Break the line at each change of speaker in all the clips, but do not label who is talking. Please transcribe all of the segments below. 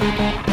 him you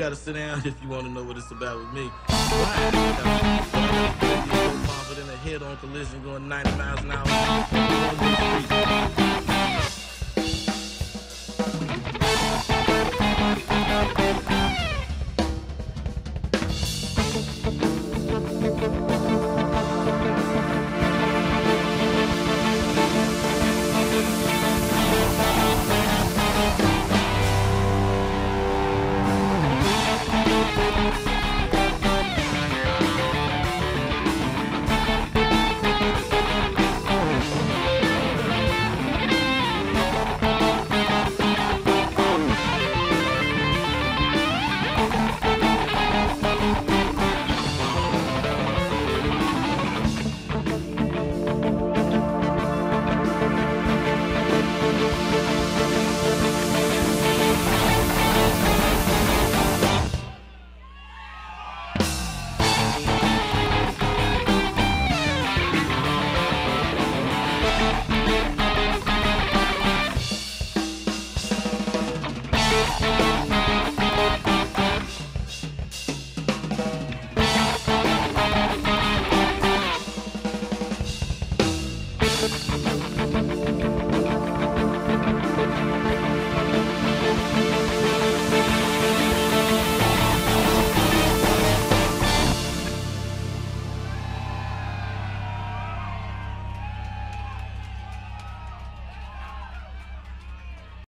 gotta sit down if you want to know what it's about with me. Confident a head on collision going 90 miles an hour.